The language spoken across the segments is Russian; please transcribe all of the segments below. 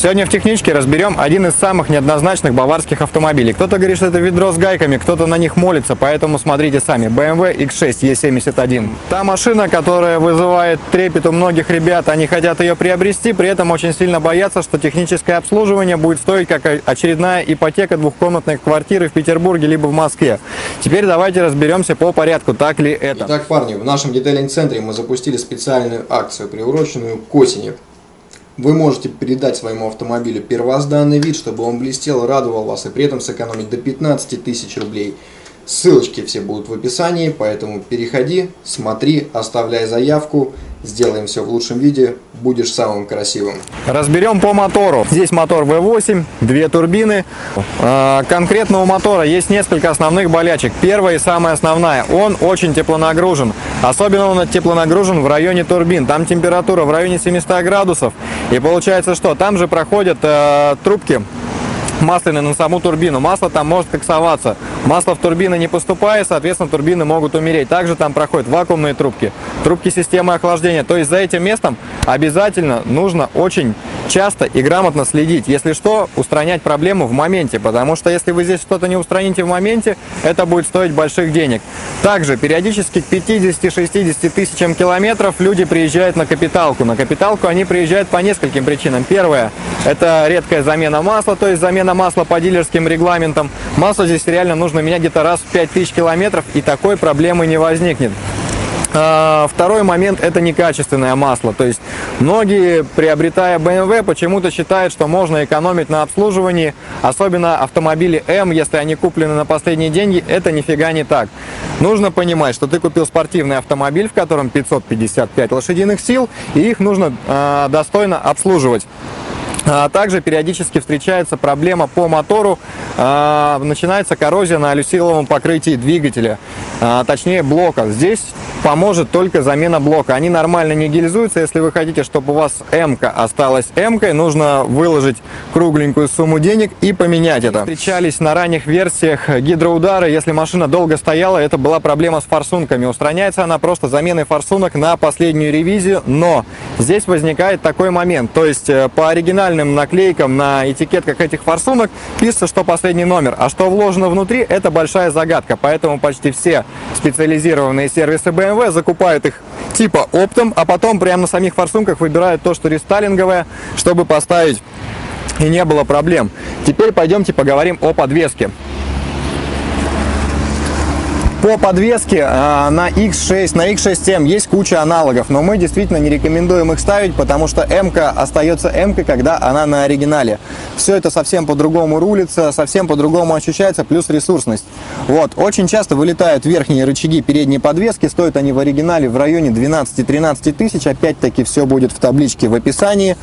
Сегодня в техничке разберем один из самых неоднозначных баварских автомобилей. Кто-то говорит, что это ведро с гайками, кто-то на них молится, поэтому смотрите сами. BMW X6 E71. Та машина, которая вызывает трепет у многих ребят, они хотят ее приобрести, при этом очень сильно боятся, что техническое обслуживание будет стоить как очередная ипотека двухкомнатной квартиры в Петербурге либо в Москве. Теперь давайте разберемся по порядку, так ли это. Итак, парни, в нашем детейлинг-центре мы запустили специальную акцию, приуроченную к осени. Вы можете передать своему автомобилю первозданный вид, чтобы он блестел, радовал вас и при этом сэкономить до 15 тысяч рублей. Ссылочки все будут в описании, поэтому переходи, смотри, оставляй заявку, сделаем все в лучшем виде, будешь самым красивым. Разберем по мотору. Здесь мотор V8, две турбины. А, конкретно у мотора есть несколько основных болячек. Первая и самая основная, он очень теплонагружен. Особенно он теплонагружен в районе турбин. Там температура в районе 700 градусов. И получается что? Там же проходят э, трубки масляный на саму турбину. Масло там может коксоваться. Масло в турбины не поступает, соответственно, турбины могут умереть. Также там проходят вакуумные трубки, трубки системы охлаждения. То есть за этим местом обязательно нужно очень часто и грамотно следить. Если что, устранять проблему в моменте, потому что если вы здесь что-то не устраните в моменте, это будет стоить больших денег. Также периодически к 50-60 тысячам километров люди приезжают на капиталку. На капиталку они приезжают по нескольким причинам. Первое – это редкая замена масла, то есть замена масла по дилерским регламентам. Масло здесь реально нужно менять где-то раз в 5000 километров, и такой проблемы не возникнет. А, второй момент – это некачественное масло. То есть многие, приобретая BMW, почему-то считают, что можно экономить на обслуживании, особенно автомобили М, если они куплены на последние деньги, это нифига не так. Нужно понимать, что ты купил спортивный автомобиль, в котором 555 лошадиных сил, и их нужно э, достойно обслуживать. А также периодически встречается проблема по мотору, а, начинается коррозия на алюсиловом покрытии двигателя, а, точнее блока. Здесь поможет только замена блока. Они нормально не гильзуются. Если вы хотите, чтобы у вас М осталась М, нужно выложить кругленькую сумму денег и поменять это. Встречались на ранних версиях гидроудары. Если машина долго стояла, это была проблема с форсунками. Устраняется она просто заменой форсунок на последнюю ревизию, но здесь возникает такой момент. То есть э, по оригинальным наклейкам на этикетках этих форсунок пишется, что последний номер, а что вложено внутри, это большая загадка. Поэтому почти все специализированные сервисы BMW закупают их типа оптом, а потом прямо на самих форсунках выбирают то, что рестайлинговое, чтобы поставить и не было проблем. Теперь пойдемте поговорим о подвеске. По подвеске а, на X6, на X6M есть куча аналогов, но мы действительно не рекомендуем их ставить, потому что M остается M, когда она на оригинале. Все это совсем по-другому рулится, совсем по-другому ощущается, плюс ресурсность. Вот, очень часто вылетают верхние рычаги передней подвески, стоят они в оригинале в районе 12-13 тысяч, опять-таки все будет в табличке в описании.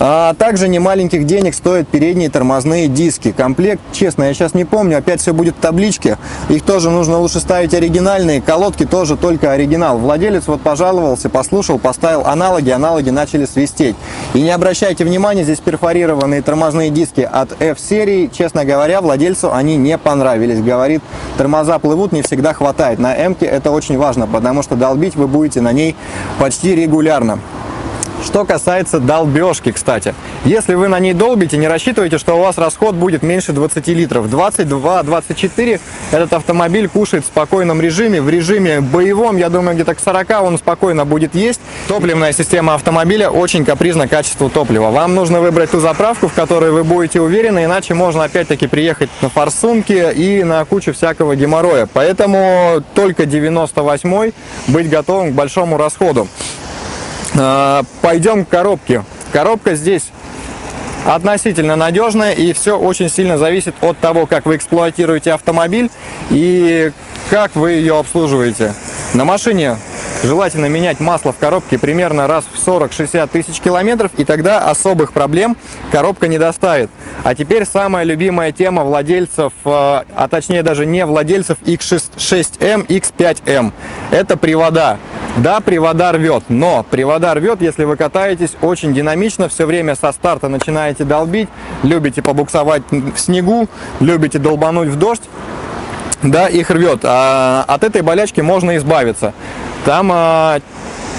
А также немаленьких денег стоят передние тормозные диски. Комплект, честно, я сейчас не помню, опять все будет в табличке, их тоже нужно лучше ставить ставить оригинальные, колодки тоже только оригинал. Владелец вот пожаловался, послушал, поставил аналоги, аналоги начали свистеть. И не обращайте внимания, здесь перфорированные тормозные диски от F-серии. Честно говоря, владельцу они не понравились. Говорит, тормоза плывут, не всегда хватает. На М это очень важно, потому что долбить вы будете на ней почти регулярно. Что касается долбежки, кстати. Если вы на ней долбите, не рассчитывайте, что у вас расход будет меньше 20 литров. 22-24 этот автомобиль кушает в спокойном режиме. В режиме боевом, я думаю, где-то к 40 он спокойно будет есть. Топливная система автомобиля очень капризна качеству топлива. Вам нужно выбрать ту заправку, в которой вы будете уверены, иначе можно опять-таки приехать на форсунки и на кучу всякого геморроя. Поэтому только 98 быть готовым к большому расходу. А, пойдем к коробке. Коробка здесь относительно надежная и все очень сильно зависит от того, как вы эксплуатируете автомобиль и как вы ее обслуживаете. На машине желательно менять масло в коробке примерно раз в 40-60 тысяч километров, и тогда особых проблем коробка не доставит. А теперь самая любимая тема владельцев, э, а точнее даже не владельцев X6M, X5M. Это привода. Да, привода рвет, но привода рвет, если вы катаетесь очень динамично, все время со старта начинаете долбить, любите побуксовать в снегу, любите долбануть в дождь, да, их рвет. А от этой болячки можно избавиться. Там, а,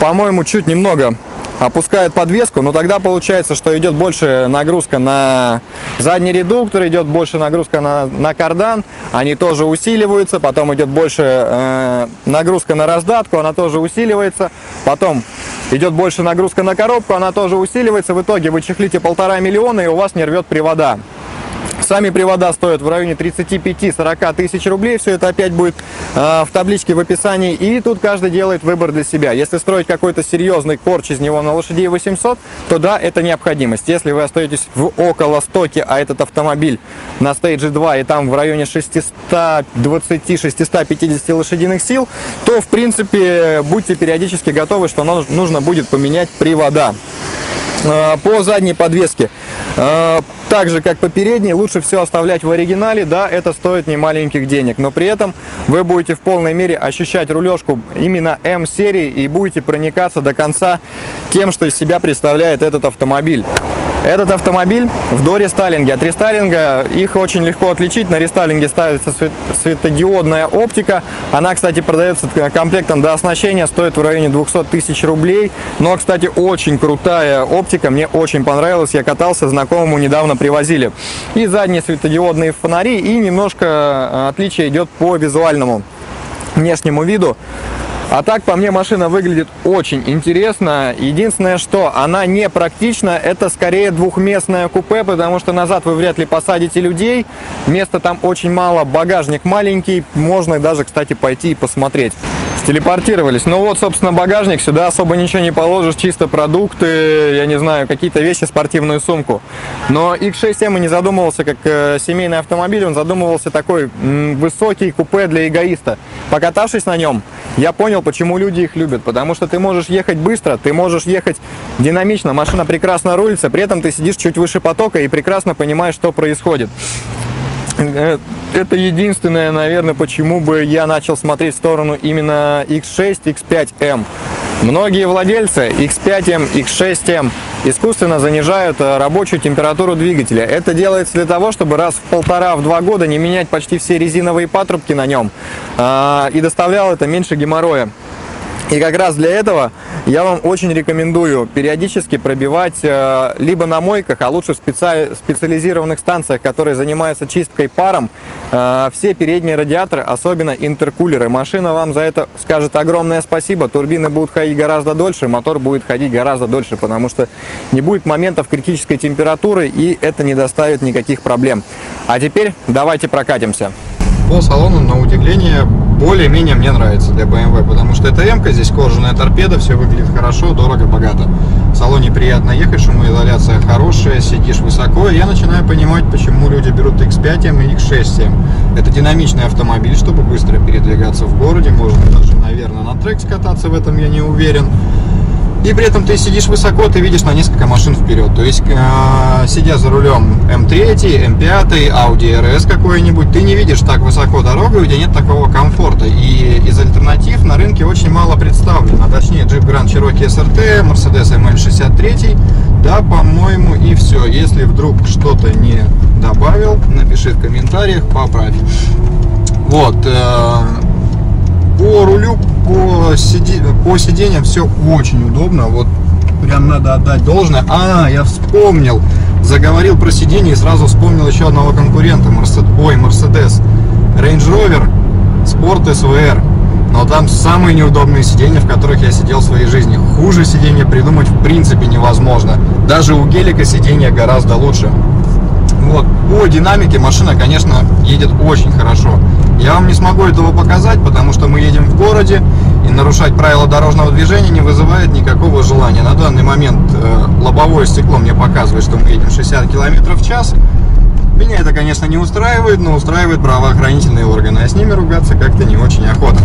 по-моему, чуть немного опускают подвеску, но тогда получается, что идет больше нагрузка на задний редуктор, идет больше нагрузка на, на кардан, они тоже усиливаются, потом идет больше э, нагрузка на раздатку, она тоже усиливается, потом идет больше нагрузка на коробку, она тоже усиливается, в итоге вы чехлите полтора миллиона и у вас не рвет привода. Сами привода стоят в районе 35-40 тысяч рублей. Все это опять будет э, в табличке в описании. И тут каждый делает выбор для себя. Если строить какой-то серьезный корч из него на лошадей 800, то да, это необходимость. Если вы остаетесь в около стоке, а этот автомобиль на стейдже 2 и там в районе 620-650 лошадиных сил, то в принципе будьте периодически готовы, что нужно будет поменять привода. Э, по задней подвеске. Так же, как по передней, лучше все оставлять в оригинале. Да, это стоит не маленьких денег, но при этом вы будете в полной мере ощущать рулежку именно М-серии и будете проникаться до конца тем, что из себя представляет этот автомобиль. Этот автомобиль в до рестайлинге. От рестайлинга их очень легко отличить. На рестайлинге ставится светодиодная оптика. Она, кстати, продается комплектом до оснащения, стоит в районе 200 тысяч рублей. Но, кстати, очень крутая оптика, мне очень понравилась. Я катался, знакомому недавно привозили. И задние светодиодные фонари, и немножко э, отличие идет по визуальному внешнему виду. А так, по мне, машина выглядит очень интересно. Единственное, что она не практична, это скорее двухместное купе, потому что назад вы вряд ли посадите людей. Места там очень мало, багажник маленький. Можно даже, кстати, пойти и посмотреть. Телепортировались. Ну вот, собственно, багажник. Сюда особо ничего не положишь, чисто продукты, я не знаю, какие-то вещи, спортивную сумку. Но X6M не задумывался как э, семейный автомобиль, он задумывался такой высокий купе для эгоиста. Покатавшись на нем, я понял, почему люди их любят. Потому что ты можешь ехать быстро, ты можешь ехать динамично, машина прекрасно рулится, при этом ты сидишь чуть выше потока и прекрасно понимаешь, что происходит. Это единственное, наверное, почему бы я начал смотреть в сторону именно X6, X5M. Многие владельцы X5M, X6M искусственно занижают э, рабочую температуру двигателя. Это делается для того, чтобы раз в полтора-два года не менять почти все резиновые патрубки на нем а, и доставлял это меньше геморроя. И как раз для этого я вам очень рекомендую периодически пробивать э, либо на мойках, а лучше в специ... специализированных станциях, которые занимаются чисткой паром, э, все передние радиаторы, особенно интеркулеры. Машина вам за это скажет огромное спасибо. Турбины будут ходить гораздо дольше, мотор будет ходить гораздо дольше, потому что не будет моментов критической температуры и это не доставит никаких проблем. А теперь давайте прокатимся. По салону, на удивление, более-менее мне нравится для BMW, потому что это м здесь кожаная торпеда, все выглядит хорошо, дорого, богато. В салоне приятно ехать, шумоизоляция хорошая, сидишь высоко, и я начинаю понимать, почему люди берут X5 и X6. Это динамичный автомобиль, чтобы быстро передвигаться в городе, можно даже, наверное, на трек скататься, в этом я не уверен. И при этом ты сидишь высоко, ты видишь на несколько машин вперед. То есть, э, сидя за рулем М3, М5, Audi RS какой-нибудь, ты не видишь так высоко дорогу, у тебя нет такого комфорта. И из альтернатив на рынке очень мало представлено. Точнее, Jeep Grand Cherokee SRT, Mercedes ML63, да, по-моему, и все. Если вдруг что-то не добавил, напиши в комментариях, поправь. Вот. Э, по рулю по, сиди... по сиденьям все очень удобно. Вот прям надо отдать должное. А, я вспомнил. Заговорил про сиденье и сразу вспомнил еще одного конкурента. Mercedes, ой, Mercedes. Range Rover Sport SVR. Но там самые неудобные сиденья, в которых я сидел в своей жизни. Хуже сиденья придумать в принципе невозможно. Даже у гелика сиденья гораздо лучше. Вот. По динамике машина, конечно, едет очень хорошо. Я вам не смогу этого показать, потому что мы едем в городе, и нарушать правила дорожного движения не вызывает никакого желания. На данный момент э, лобовое стекло мне показывает, что мы едем 60 км в час. Меня это, конечно, не устраивает, но устраивает правоохранительные органы, а с ними ругаться как-то не очень охота.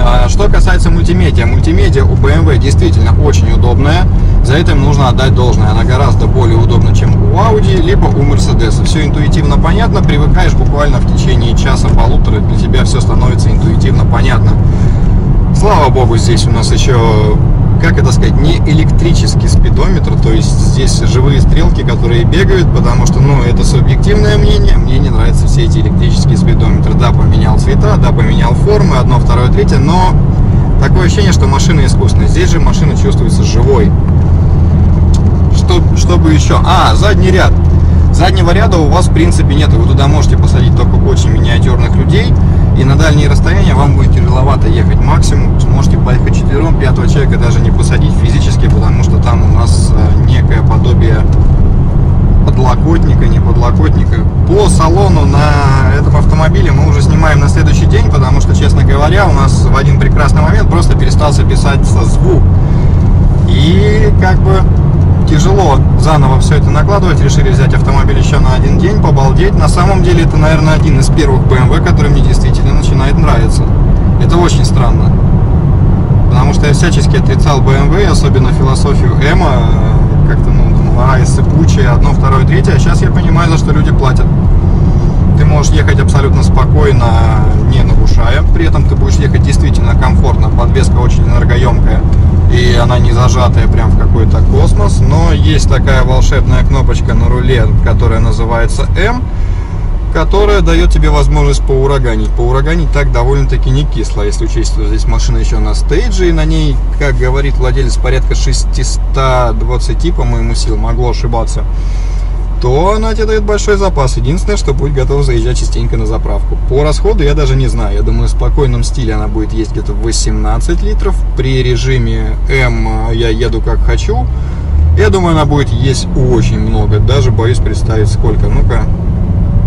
А, что касается мультимедиа, мультимедиа у BMW действительно очень удобная. За это им нужно отдать должное. Она гораздо более удобна, чем у Audi, либо у Mercedes. Все интуитивно понятно, привыкаешь буквально в течение часа-полутора, для тебя все становится интуитивно понятно. Слава богу, здесь у нас еще, как это сказать, не электрический спидометр, то есть здесь живые стрелки, которые бегают, потому что, ну, это субъективное мнение, мне не нравятся все эти электрические спидометры. Да, поменял цвета, да, поменял формы, одно, второе, третье, но Такое ощущение, что машина искусственная. Здесь же машина чувствуется живой. Что, чтобы еще? А, задний ряд. Заднего ряда у вас в принципе нет. Вы туда можете посадить только очень миниатюрных людей. И на дальние расстояния вам будет тяжеловато ехать. Максимум сможете поехать четвером, пятого человека даже не посадить физически, потому что там у нас э, некое подобие подлокотника, не подлокотника. По салону на этом автомобиле мы уже снимаем на следующий день, потому что, честно говоря, у нас в один прекрасный момент просто перестал записаться звук. И как бы тяжело заново все это накладывать. Решили взять автомобиль еще на один день, побалдеть. На самом деле это, наверное, один из первых BMW, который мне действительно начинает нравиться. Это очень странно. Потому что я всячески отрицал BMW, особенно философию Эма. Как-то, ну, думал, ай, сыпучая, одно, второе, третье. А сейчас я понимаю, за что люди платят. Ты можешь ехать абсолютно спокойно, не нарушая. При этом ты будешь ехать действительно комфортно. Подвеска очень энергоемкая и она не зажатая прям в какой-то космос, но есть такая волшебная кнопочка на руле, которая называется М, которая дает тебе возможность поураганить. Поураганить так довольно-таки не кисло, если учесть, что здесь машина еще на стейдже, и на ней, как говорит владелец, порядка 620, по-моему, сил, могло ошибаться то она тебе дает большой запас. Единственное, что будет готов заезжать частенько на заправку. По расходу я даже не знаю. Я думаю, в спокойном стиле она будет есть где-то 18 литров. При режиме М я еду как хочу. Я думаю, она будет есть очень много. Даже боюсь представить сколько. Ну-ка,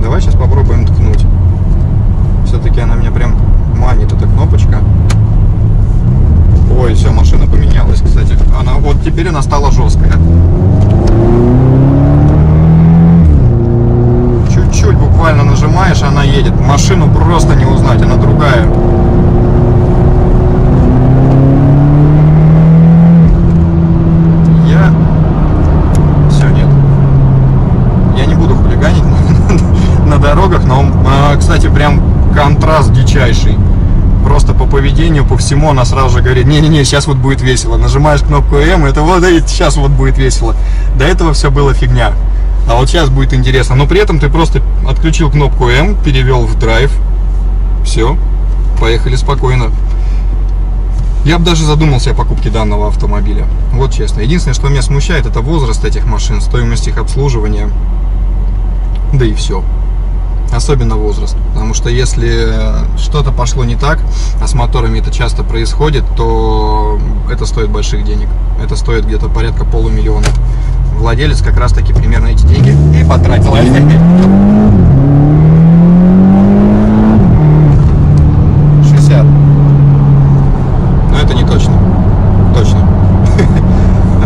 давай сейчас попробуем ткнуть. Все-таки она меня прям манит, эта кнопочка. Ой, все, машина поменялась, кстати. Она вот теперь она стала жесткая. чуть-чуть буквально нажимаешь, она едет. Машину просто не узнать, она другая. Я... Все, нет. Я не буду хулиганить на дорогах, но, а, кстати, прям контраст дичайший. Просто по поведению, по всему она сразу же говорит, не-не-не, сейчас вот будет весело. Нажимаешь кнопку М, это вот, и сейчас вот будет весело. До этого все было фигня. А вот сейчас будет интересно. Но при этом ты просто отключил кнопку М, перевел в драйв. Все, поехали спокойно. Я бы даже задумался о покупке данного автомобиля. Вот честно. Единственное, что меня смущает, это возраст этих машин, стоимость их обслуживания. Да и все. Особенно возраст. Потому что если что-то пошло не так, а с моторами это часто происходит, то это стоит больших денег. Это стоит где-то порядка полумиллиона владелец как раз таки примерно эти деньги и потратил. 60. Но это не точно. Точно.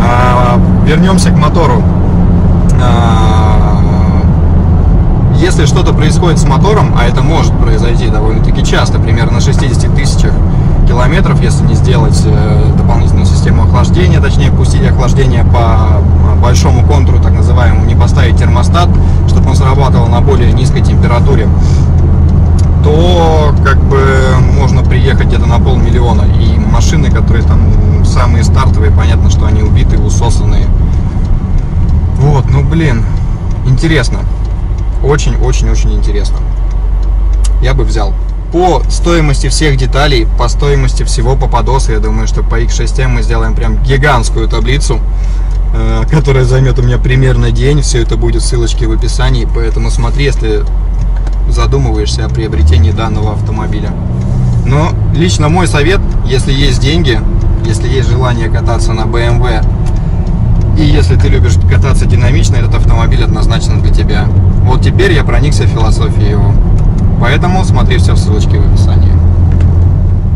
А, вернемся к мотору. Что-то происходит с мотором, а это может произойти довольно-таки часто, примерно на 60 тысячах километров, если не сделать э, дополнительную систему охлаждения, точнее пустить охлаждение по большому контуру, так называемому, не поставить термостат, чтобы он срабатывал на более низкой температуре, то как бы можно приехать где-то на полмиллиона. И машины, которые там самые стартовые, понятно, что они убитые, усосанные. Вот, ну блин, интересно. Очень-очень-очень интересно. Я бы взял по стоимости всех деталей, по стоимости всего Попадоса, я думаю, что по X6M мы сделаем прям гигантскую таблицу, э, которая займет у меня примерно день. Все это будет ссылочки в описании, поэтому смотри, если задумываешься о приобретении данного автомобиля. Но лично мой совет, если есть деньги, если есть желание кататься на BMW, и если ты любишь кататься динамично, этот автомобиль однозначно для тебя. Вот теперь я проникся философией его. Поэтому смотри все в ссылочке в описании.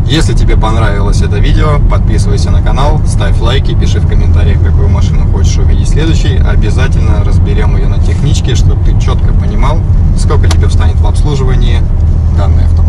Если тебе понравилось это видео, подписывайся на канал, ставь лайки, пиши в комментариях, какую машину хочешь увидеть следующей. Обязательно разберем ее на техничке, чтобы ты четко понимал, сколько тебе встанет в обслуживании данный автомобиль.